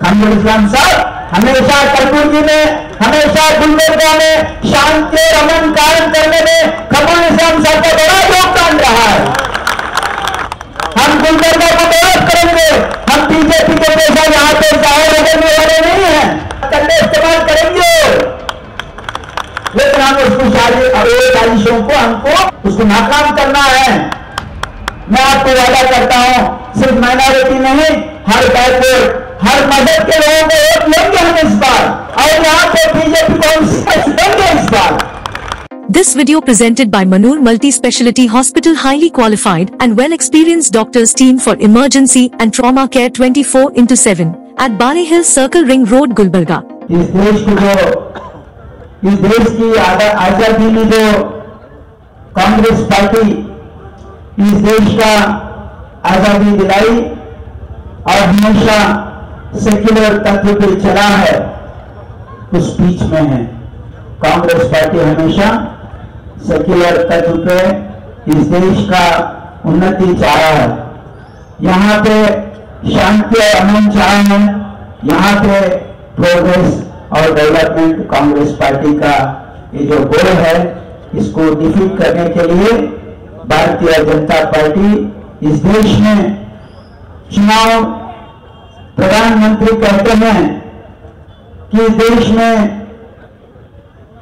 कमरुल इस्लाम साहब हमेशा कलबुर्गी में, हमेशा गुलबर्गा में, शांति और अमन कायम करने में कमरुल इस्लाम साहब का बड़ा योगदान रहा है। हम गुलबर्गा को डेवलप करेंगे। हम बीजेपी के पैसा यहाँ पे ज़ाहिर करने वाले नहीं है। करने इस्तेमाल करेंगे। लेकिन हम उसको सारी साजिशों को, हमको उसको नाकाम करना है। मैं आपको वादा करता हूँ, सिर्फ़ माइनॉरिटी नहीं, हर बैकवर्ड हर मदद के लोगों को वोट लेंगे हम इस बार और यहाँ पे बीजेपी को हम देंगे इस बार This video presented by Manur Multi-Speciality Hospital highly qualified and well-experienced doctors team for emergency and trauma care 24 into 7 at Bari Hill Circle Ring Road, Gulbarga. इस देश को जो इस देश की आजा- आज़ादी में जो कांग्रेस पार्टी इस देश का आज़ादी दिलाई और हमेशा सेक्युलर तत्व पे चला है, उस बीच में है। कांग्रेस पार्टी हमेशा सेक्युलर तत्व पे इस देश का उन्नति चाहा है। यहाँ पे शांति और अमन चाह है। यहाँ पे प्रोग्रेस और डेवलपमेंट कांग्रेस पार्टी का ये जो गोल है, इसको डिफीट करने के लिए भारतीय जनता पार्टी इस देश में चुनाव प्रधानमंत्री कहते हैं कि देश में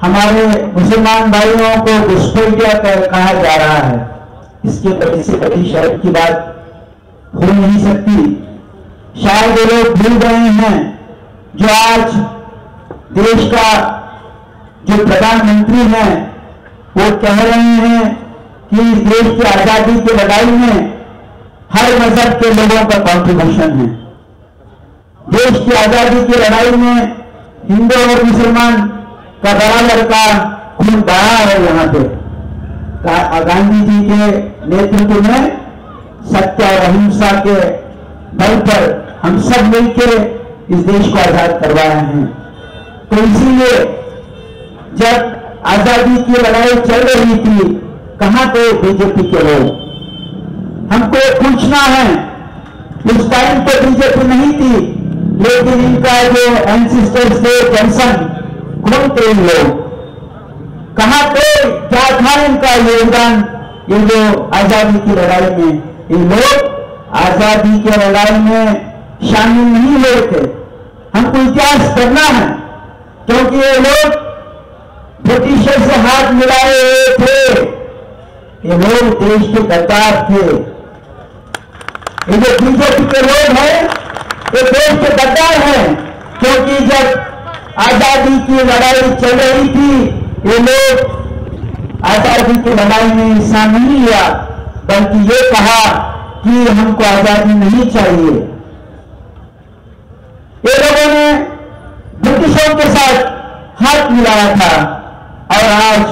हमारे मुसलमान भाइयों को घुसपैठिया कह- कहा जा रहा है। इसके बड़ी से बड़ी शर्त की बात हो नहीं सकती। शायद ये लोग भूल गए हैं जो आज देश का जो प्रधानमंत्री हैं, वो कह रहे हैं कि देश की आज़ादी की लड़ाई में हर मज़हब के लोगों का कॉन्ट्रीब्यूशन है। देश की आज़ादी की लड़ाई में हिंदू और मुसलमान का बड़ा लड़का खून बहा है यहाँ पे। गांधी जी के नेतृत्व में सत्य और अहिंसा के बल पर हम सब मिलकर इस देश को आज़ाद करवाए हैं। तो इसीलिए जब आज़ादी की लड़ाई चल रही थी, कहाँ थे बीजेपी के लोग? हमको पूछना है, उस टाइम पे बीजेपी नहीं थी। लेकिन इनका जो एंसिस्टर्स थे कौन थे इन लोग? कहा थे? क्या था इनका योगदान? ये जो आज़ादी की लड़ाई में, ये लोग आज़ादी की लड़ाई में शामिल नहीं हुए थे। हमको इतिहास करना है, क्योंकि ये लोग ब्रिटिशर से हाथ मिलाए हुए थे। ये लोग देश के गद्दार थे। ये जो बीजेपी के लोग हैं ये देश के गद्दार हैं, क्योंकि जब आज़ादी की लड़ाई चल रही थी, ये लोग आज़ादी की लड़ाई में हिस्सा नहीं लिया बल्कि ये कहा कि हमको आज़ादी नहीं चाहिए। ये लोगों ने ब्रिटिशों के साथ हाथ मिलाया था, और आज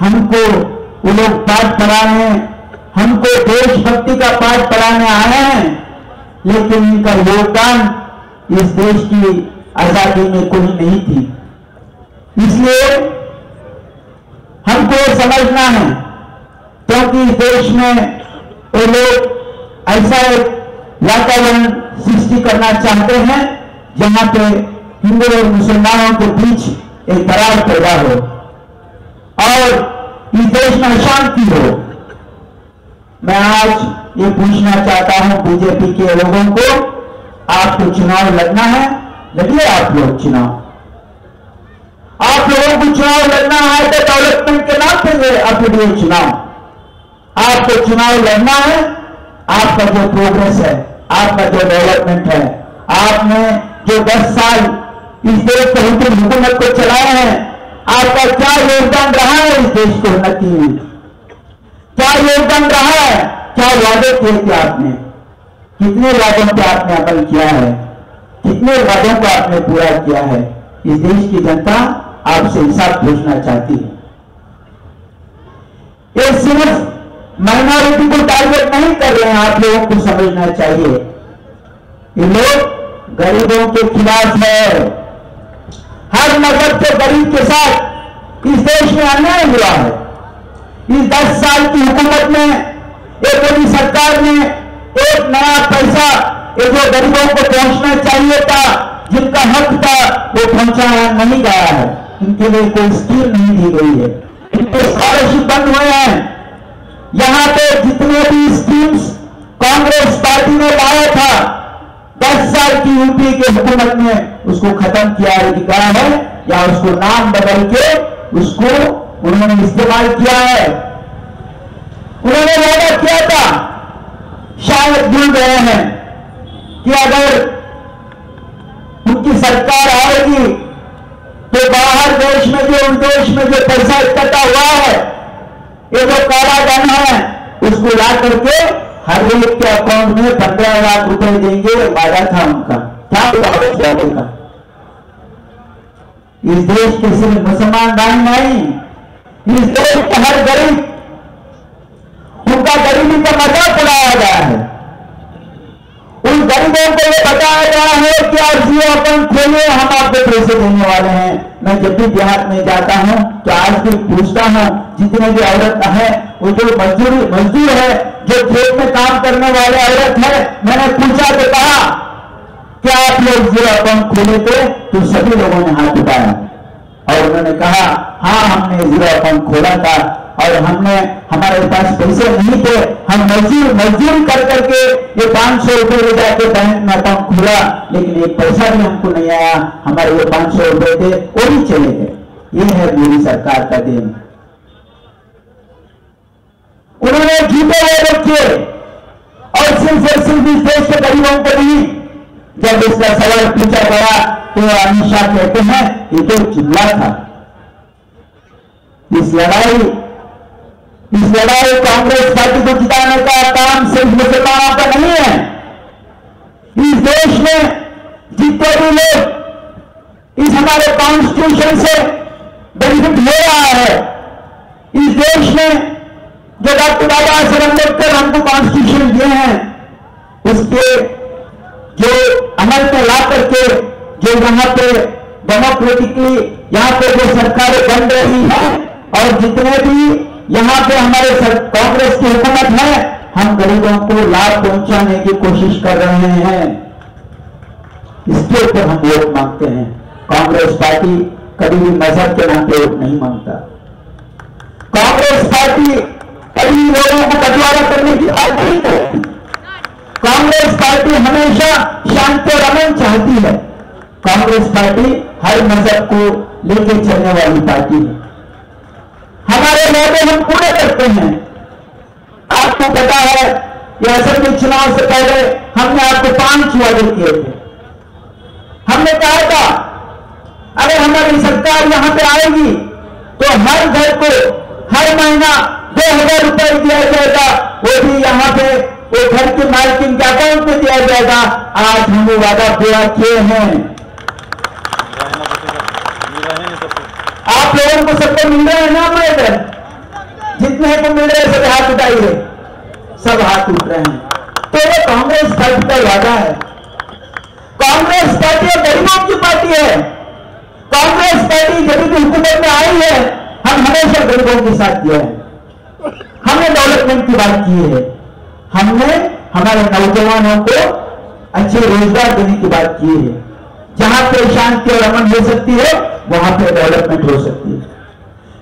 हमको वो लोग पाठ पढ़ाने, हमको देशभक्ति का पाठ पढ़ाने आए हैं। लेकिन इनका योगदान इस देश की आज़ादी में कोई नहीं थी। इसलिए हमको समझना है, क्योंकि इस देश में वो लोग ऐसा एक वातावरण सृष्टि करना चाहते हैं, जहाँ पे हिंदू और मुसलमानों के बीच एक दरार पैदा हो और इस देश में अशांति हो। मैं आज ये पूछना चाहता हूँ बीजेपी के लोगों को, आपको चुनाव लड़ना है, लड़िए आप लोग चुनाव। आप लोगों को चुनाव लड़ना है तो डेवलपमेंट के नाम पे आप लिए चुनाव। आपको चुनाव लड़ना है, आपका जो प्रोग्रेस है, आपका जो डेवलपमेंट है, आपने जो 10 साल इस देश को हिंदू हुकूमत को चलाए हैं, आपका क्या योगदान रहा है इस देश को उन्नति क्या योगदान रहा है? क्या वादे किए थे आपने कितने वादों पे आपने अमल किया है? कितने वादों को आपने पूरा किया है? इस देश की जनता आपसे हिसाब पूछना चाहती है। ये सिर्फ़ माइनॉरिटी को टारगेट नहीं कर रहे हैं, आप लोगों को समझना चाहिए। ये लोग गरीबों के खिलाफ है। हर मज़हब के गरीब के साथ इस देश में अन्याय हुआ है। इस दस साल की हुकूमत में एक मोदी सरकार ने एक नया पैसा ये जो गरीबों को पहुँचना चाहिए था, जिनका हक था, वो पहुँचाया नहीं गया है। इनके लिए कोई स्कीम नहीं दी गई है। इनके स्कॉलरशिप बंद हुए हैं। यहाँ पे जितने भी स्कीम्स कांग्रेस पार्टी ने लाया था, दस साल की यूपी की हुकूमत ने उसको खत्म किया है? या उसको नाम बदल के उसको उन्होंने इस्तेमाल किया है। उन्होंने वादा किया था, शायद भूल गए हैं कि अगर उनकी सरकार आएगी तो बाहर देश में जो, उन देश में जो पैसा इकट्ठा हुआ है, ये जो काला धन है, उसको ला करके हर एक के अकाउंट में पंद्रह लाख रुपए देंगे वादा था उनका। क्या वादा इस देश के सिर्फ़ मुसलमान भाई नहीं, इस देश के हर गरीब उनका गरीबी का मज़ाक उड़ाया गया है। उन गरीबों को ये बताया गया है कि आप जियो अकाउंट खोलिए हम आपको पैसे देने वाले हैं। मैं जब भी देहात में जाता हूँ तो आज भी पूछता हूँ, जितने भी औरत है, वो जो मजदूर मजदूर है, जो खेत में काम करने वाले औरत है, मैंने पूछा तो कहा क्या आप लोग ज़ीरो अकाउंट खोले थे तो सभी लोगों ने हाथ उठाया। और उन्होंने कहा हाँ हमने ज़ीरो अकाउंट खोला था और हमने, हमारे पास पैसे नहीं थे। हम मजदूर मजदूर कर करके ये पाँच सौ रुपए ले जाके बैंक में अकाउंट खुला। लेकिन ये पैसा भी हमको नहीं आया। हमारे ये पाँच सौ रुपए थे, वो भी चले गए। ये है मोदी सरकार का दिन। उन्होंने जीते हुए रखे और सिर्फ़ और सिर्फ़ इस देश के गरीबों को नहीं। जब इसका सवाल पूछा गया तो अमित शाह कहते हैं, ये तो चिल्ला था। इस लड़ाई इस लड़ाई कांग्रेस पार्टी को जिताने का काम सिर्फ़ मुसलमानों का नहीं है। इस देश में जितने भी लोग इस हमारे कॉन्स्टिट्यूशन से बेनिफिट ले रहा है, इस देश में जो डॉक्टर बाबा साहब अंबेडकर हमको कॉन्स्टिट्यूशन दिए हैं, उसके जो अमल में ला करके जो यहाँ पे डेमोक्रेटिकली यहाँ पे जो सरकारें बन रही है और जितने भी यहाँ पे हमारे कांग्रेस की हुकूमत है। हम गरीबों को लाभ पहुँचाने की कोशिश कर रहे हैं। इसके ऊपर हम वोट मांगते हैं। कांग्रेस पार्टी कभी भी मज़हब के नाम पे वोट नहीं माँगता कांग्रेस पार्टी कभी लोगों को बंटवारा करने की बात नहीं करती कांग्रेस पार्टी हमेशा शांति और अमन चाहती है। कांग्रेस पार्टी हर मज़हब को लेके चलने वाली पार्टी है। हमारे वादे हम पूरे करते हैं। आपको पता है कि असल चुनाव से पहले हमने आपको पाँच वादे किए थे। हमने कहा था, अगर हमारी सरकार यहाँ पे आएगी तो हर घर को हर महीना दो हज़ार रुपए दिया जाएगा, वो भी यहाँ पे, वो घर के मालकिन के अकाउंट में दिया जाएगा। आज हम वो वादा पूरा किए हैं। आप लोगों को सबको मिल रहा है ना इधर जितने को मिल रहे सब हाथ उठाइए। सब हाथ उठ रहे हैं। तो वो कांग्रेस पार्टी का वादा है। कांग्रेस पार्टी गरीबों की पार्टी है। कांग्रेस पार्टी जब भी हुकूमत में आई है, हम हमेशा गरीबों के साथ दिया है। हमने डेवलपमेंट की बात की है। हमने हमारे नौजवानों को अच्छे रोज़गार देने की बात की है। जहाँ पे शांति और अमन हो सकती है वहाँ पे डेवलपमेंट हो सकती है।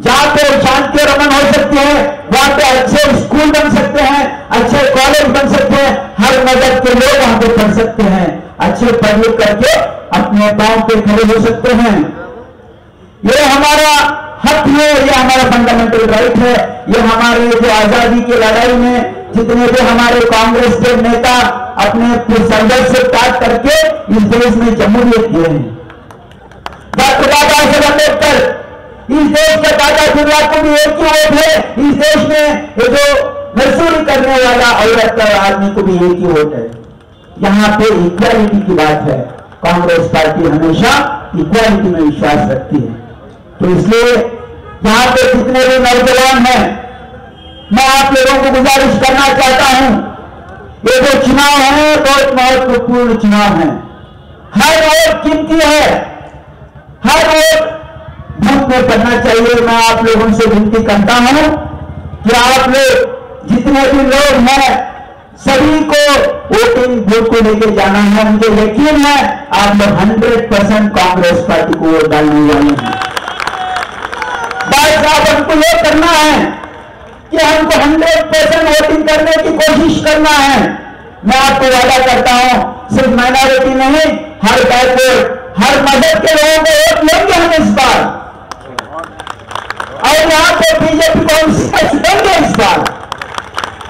जहाँ पे शांति और अमन हो सकती है, वहाँ पे अच्छे स्कूल बन सकते हैं, अच्छे कॉलेज बन सकते हैं, हर मदद के लोग वहाँ पे पढ़ सकते हैं। अच्छे पढ़ करके अपने पाँव पे खड़े हो सकते हैं। ये हमारा हक है, ये हमारा फंडामेंटल राइट है। ये हमारे जो आज़ादी की लड़ाई में जितने भी हमारे कांग्रेस के नेता अपने संघर्ष से त्याग करके इस देश में जमहूरियत दिए हैं। अंबेडकर इस देश के दादा बिरला को भी एक ही वोट है। इस देश में जो मजदूरी करने वाला औरत आदमी को भी एक ही वोट है। यहाँ पे इक्वालिटी की बात है। कांग्रेस पार्टी हमेशा इक्वालिटी में विश्वास रखती है। तो इसलिए यहाँ पे जितने भी नौजवान हैं, मैं आप लोगों को गुजारिश करना चाहता हूँ, ये जो चुनाव है, बहुत महत्वपूर्ण चुनाव है। हर वोट कीमती है। हर वोट भूख में पड़ना चाहिए, मैं आप लोगों से विनती करता हूँ कि आप लोग जितने भी लोग हैं, सभी को वोटिंग बूथ को लेकर जाना है मुझे यकीन है। आप लोग हंड्रेड परसेंट कांग्रेस पार्टी को वोट डालने वाले हैं। भाई साहब, हमको यह करना है कि हमको हंड्रेड परसेंट वोटिंग करने की कोशिश करना है। मैं आपको वादा करता हूँ, सिर्फ़ माइनॉरिटी नहीं, हर बैकवर्ड हर मज़हब के लोगों को वोट लेंगे हम इस बार। और यहाँ पे बीजेपी को इस बार।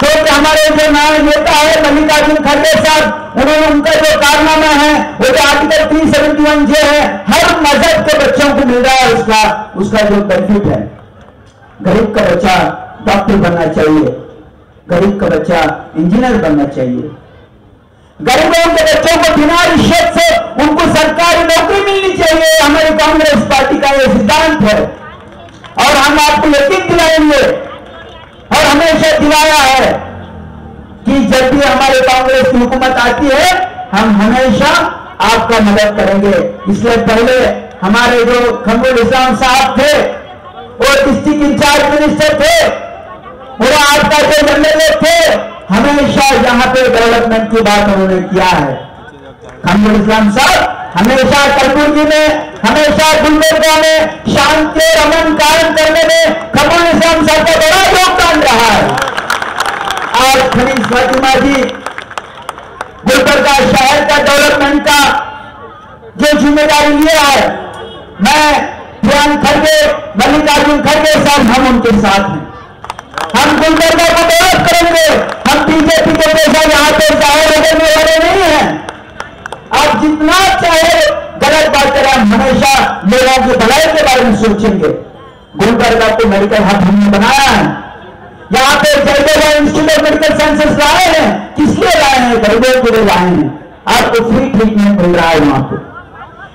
क्योंकि हमारे जो नए नेता है, मल्लिकार्जुन खड़गे साहब, उन्होंने उनका जो कारनामा है, वो जो article three seventy one J है, हर मज़हब के बच्चों को मिल रहा है उसका उसका जो बेनिफिट है। गरीब का बच्चा डॉक्टर बनना चाहिए। गरीब का बच्चा इंजीनियर बनना चाहिए। गरीबों के बच्चों को बिना रिश्वत से उनको सरकारी नौकरी मिलनी चाहिए। हमारी कांग्रेस पार्टी का यह सिद्धांत है। और हम आपको यकीन दिलाएँगे, और हमेशा दिलाया है, कि जब भी हमारे कांग्रेस की हुकूमत आती है, हम हमेशा आपका मदद करेंगे। इसलिए पहले हमारे जो खमरुल इस्लाम साहब थे, वो डिस्ट्रिक्ट इंचार्ज मिनिस्टर थे, वो आपका जो एमएलए थे, हमेशा यहाँ पे डेवलपमेंट की बात उन्होंने किया है। खमरुल इस्लाम साहब हमेशा कलबुर्गी में हमेशा गुलबर्गा में शांति और अमन कायम करने में खमरुल इस्लाम साहब का बड़ा योगदान रहा है। आज खनीज फातिमा जी, गुलबर्गा शहर का डेवलपमेंट का जो ज़िम्मेदारी लिया है, मैं प्रियांक खड़गे, मल्लिकार्जुन खड़गे साहब, हम उनके साथ हैं। हम गुलबर्गा को डेवलप करेंगे, हम बीजेपी के पैसा यहाँ पे ज़ाहिर करने वाले नहीं हैं आप जितना चाहे गलत बात करें हम हमेशा लोगों की के में सोचेंगे गुलबर्गा को मेडिकल हब हमने बनाया है। यहाँ पे Jayadeva institute of medical sciences लाए हैं। किस लिए लाए हैं? गरीबों के लिए लाए हैं। आपको फ्री ट्रीटमेंट मिल रहा है वहाँ पे।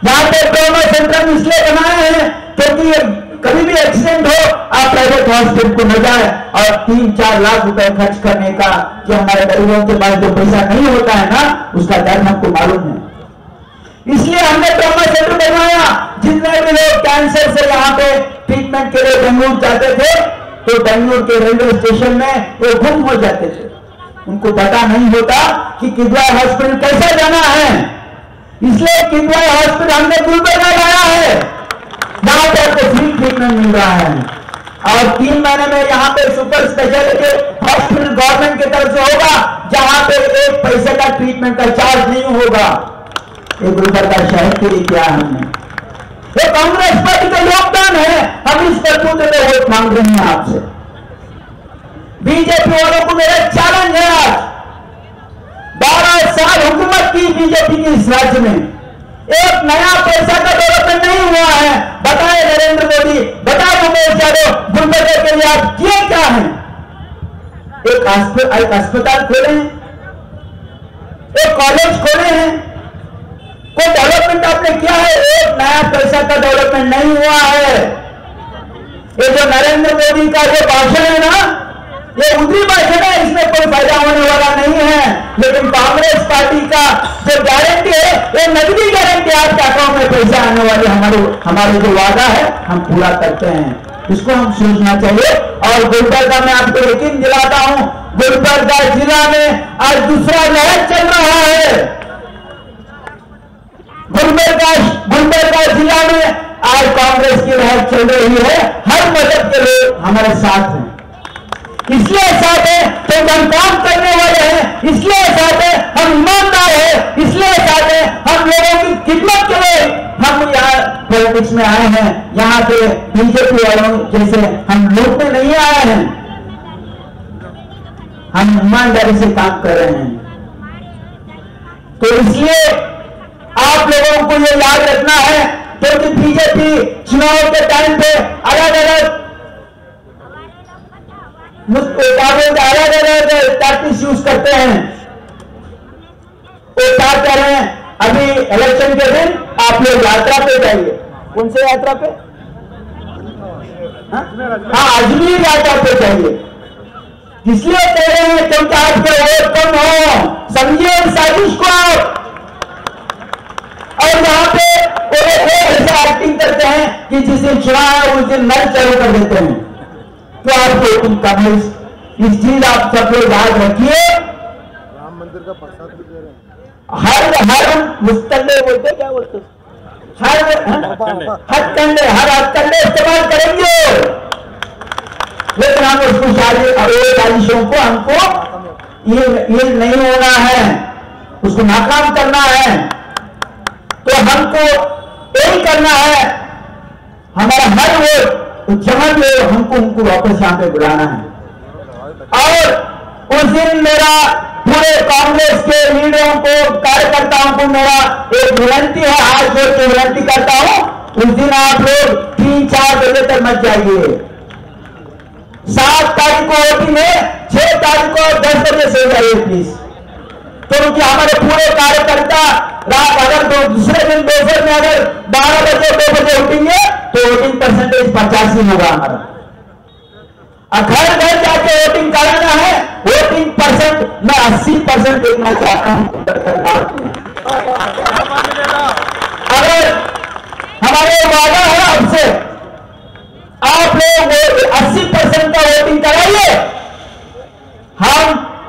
यहाँ पे ट्रोमा सेंटर इसलिए बनाए हैं क्योंकि कभी भी एक्सीडेंट हो, आप प्राइवेट हॉस्पिटल को न जाए और तीन चार लाख रुपए खर्च करने का जो हमारे गरीबों के पास जो पैसा नहीं होता है ना, उसका डर हमको मालूम है। इसलिए हमने ट्रोमा सेंटर बनवाया जितने भी लोग कैंसर से यहाँ पे ट्रीटमेंट के लिए बेंगलुरु जाते थे तो बेंगलुरु के रेलवे स्टेशन में वो गुम हो जाते थे। उनको पता नहीं होता कि किदवाई हॉस्पिटल कैसे जाना है। इसलिए किदवाई हॉस्पिटल हमने गुलबर्गा लाया है। जहाँ पे आपको फ्री ट्रीटमेंट मिल रहा है। और तीन महीने में यहाँ पे सुपर स्पेशलिटी हॉस्पिटल गवर्नमेंट की तरफ़ से होगा, जहाँ पे एक पैसे का ट्रीटमेंट का चार्ज नहीं होगा। ये गुलबर्गा शहर के लिए किया हमने? ये कांग्रेस पार्टी का योगदान है। हम इस पर में वोट मांग रहे हैं आपसे। बीजेपी वालों को मेरा चैलेंज है आज। बारह साल हुकूमत की बीजेपी की इस राज्य में। एक नया पैसा का डेवलपमेंट नहीं हुआ है। बताए नरेंद्र मोदी, बताए उमेश यादव, गुलबर्गा के लिए आप किए क्या है? एक एक अस्पताल खोले। हैं एक कॉलेज खोले हैं। कोई डेवलपमेंट आपने किया है? एक नया पैसा का डेवलपमेंट नहीं हुआ है। ये जो नरेंद्र मोदी का जो भाषण है ना, ये उतरी भाषण है, इसमें कोई फ़ायदा होने वाला नहीं है। लेकिन कांग्रेस पार्टी का जो गारंटी है, ये नकदी गारंटी आपके अकाउंट में पैसा आने वाले हमारे हमारे जो वादा है, हम पूरा करते हैं। इसको हम सोचना चाहिए। और गुलबर्गा में आपको यकीन दिलाता हूँ, गुलबर्गा जिला में आज दूसरा लहर चल रहा है। जिला में आज कांग्रेस की लहर चल रही है। हर मदद के लोग हमारे साथ हैं। इसलिए साथ है तो हम काम करने वाले हैं। इसलिए साथ है, हम ईमानदार है। इसलिए साथ है, हम लोगों की खिदमत के लिए हम यहाँ पॉलिटिक्स में आए हैं। यहाँ पे बीजेपी वालों जैसे हम लूटने नहीं आए हैं। हम ईमानदारी से काम कर रहे हैं। तो इसलिए आप लोगों को ये याद रखना है क्योंकि तो बीजेपी चुनाव के टाइम पे अलग अलग अलग अलग टैक्टिक्स यूज़ करते हैं। वो क्या कह रहे हैं? अभी इलेक्शन के दिन आप लोग यात्रा पे जाइए। कौन से यात्रा पे? हाँ? हाँ, अजमेर यात्रा पे जाइए। इसलिए कह रहे हैं क्योंकि आपके वोट कम हो। समझिए साजिश को आप। और यहाँ पे वो ऐसे एक्टिंग करते हैं कि जिस दिन चुनाव है उस दिन नल चालू कर देते हैं। तो आपको तुम कम्युनिस्ट इस चीज़ आप सब लोग याद रखिए। राम मंदिर का प्रसाद भी दे रहे हैं। हर हर मुस्तल्ले बोलते क्या बोलते हर हथकंडे हर हथकंडे इस्तेमाल करेंगे। लेकिन हम उसको सारी साजिशों को हमको ये ये नहीं होना है। उसको नाकाम करना है। तो हमको यही करना है। हमारा हर वो भी हो, हमको उनको वापस यहाँ पे बुलाना है। और उस दिन मेरा पूरे कांग्रेस के लीडरों को, कार्यकर्ताओं को मेरा एक विनंती है आज जोड़ के विनंती करता हूँ। उस दिन आप लोग तीन चार बजे तक मत जाइए। सात तारीख को वोटिंग है, छह तारीख को दस बजे से जाइए प्लीज़ क्योंकि हमारे पूरे कार्यकर्ता रात अगर दो, दूसरे दिन दोपहर में अगर बारह बजे, दो बजे उठेंगे तो वोटिंग परसेंटेज पचासी होगा हमारा। घर घर जाके वोटिंग कराना है वोटिंग परसेंट मैं अस्सी परसेंट देखना चाहता हूँ। अगर हमारे वादा है आपसे। आप लोग अस्सी परसेंट का वोटिंग कराइए। हम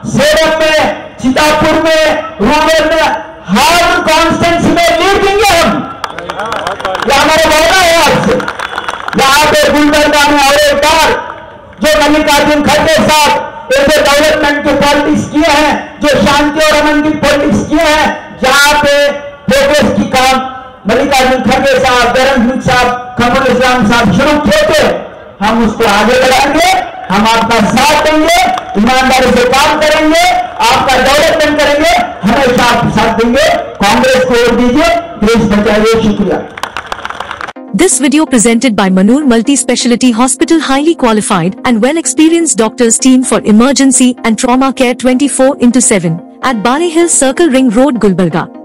सेरम में सीतापुर में, रूरल में हर कॉन्स्टेंसी में लीड देंगे हम। ये हमारा वादा है आपसे यहाँ पे गुलबर्गा में और एक बार जो मल्लिकार्जुन खड़गे साहब ऐसे डेवलपमेंट की पॉलिटिक्स किए हैं, जो शांति और अमन की पॉलिटिक्स किए हैं जहाँ पे प्रोग्रेस की काम मल्लिकार्जुन खड़गे साहब सिंह साहब कमल इस्लाम साहब शुरू किए थे हम उसको आगे बढ़ाएँगे। हम आपका साथ देंगे ईमानदारी से काम करेंगे आपका डेवलपमेंट करेंगे हमेशा आप साथ देंगे कांग्रेस को वोट दीजिए देश बचाइए शुक्रिया This video presented by Manur Multi-Speciality Hospital highly qualified and well-experienced doctors team for emergency and trauma care 24 into 7 at Bari Hill Circle Ring Road Gulbarga.